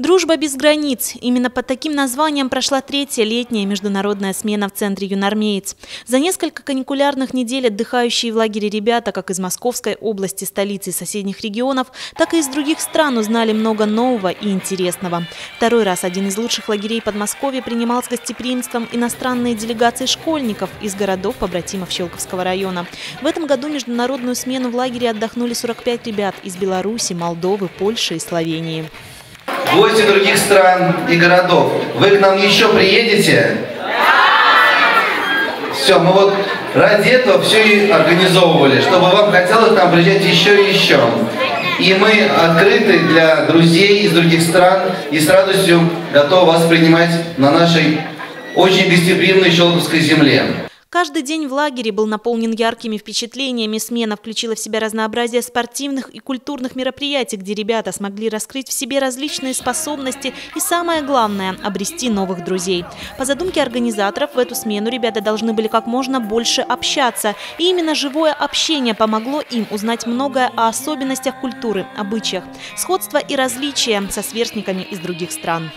Дружба без границ. Именно под таким названием прошла третья летняя международная смена в центре «Юнармеец». За несколько каникулярных недель отдыхающие в лагере ребята, как из Московской области, столицы соседних регионов, так и из других стран узнали много нового и интересного. Второй раз один из лучших лагерей Подмосковья принимал с гостеприимством иностранные делегации школьников из городов побратимов Щелковского района. В этом году международную смену в лагере отдохнули 45 ребят из Беларуси, Молдовы, Польши и Словении гости других стран и городов. Вы к нам еще приедете? Все, мы вот ради этого все и организовывали, чтобы вам хотелось к нам приезжать еще и еще. И мы открыты для друзей из других стран и с радостью готовы вас принимать на нашей очень гостеприимной Щелковской земле. Каждый день в лагере был наполнен яркими впечатлениями. Смена включила в себя разнообразие спортивных и культурных мероприятий, где ребята смогли раскрыть в себе различные способности и, самое главное, обрести новых друзей. По задумке организаторов, в эту смену ребята должны были как можно больше общаться. И именно живое общение помогло им узнать многое о особенностях культуры, обычаях, сходства и различия со сверстниками из других стран.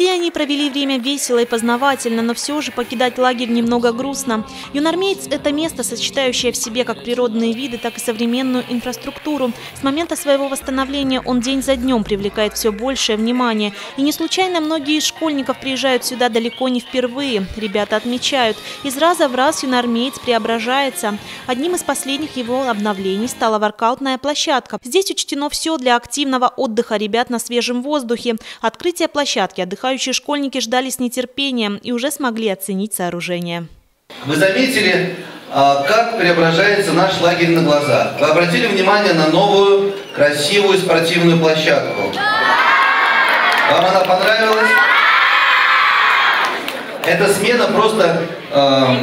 Все они провели время весело и познавательно, но все же покидать лагерь немного грустно. Юнармеец – это место, сочетающее в себе как природные виды, так и современную инфраструктуру. С момента своего восстановления он день за днем привлекает все большее внимание. И не случайно многие из школьников приезжают сюда далеко не впервые. Ребята отмечают, из раза в раз юнармеец преображается. Одним из последних его обновлений стала воркаутная площадка. Здесь учтено все для активного отдыха ребят на свежем воздухе. Открытие площадки отдыхают отдыхающие школьники ждали с нетерпением и уже смогли оценить сооружение. Вы заметили, а, как преображается наш лагерь на глазах? Вы обратили внимание на новую, красивую спортивную площадку? Вам она понравилась? Эта смена просто э,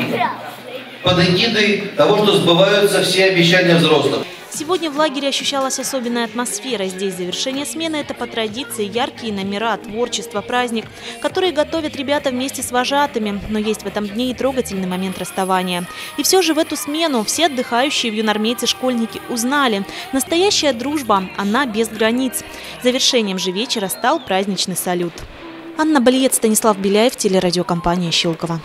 под эгидой того, что сбываются все обещания взрослых. Сегодня в лагере ощущалась особенная атмосфера. Здесь завершение смены – это по традиции яркие номера, творчество, праздник, которые готовят ребята вместе с вожатыми. Но есть в этом дне и трогательный момент расставания. И все же в эту смену все отдыхающие в юнармейце школьники узнали – настоящая дружба, она без границ. Завершением же вечера стал праздничный салют. Анна Балиет, Станислав Беляев, телерадиокомпания «Щелково».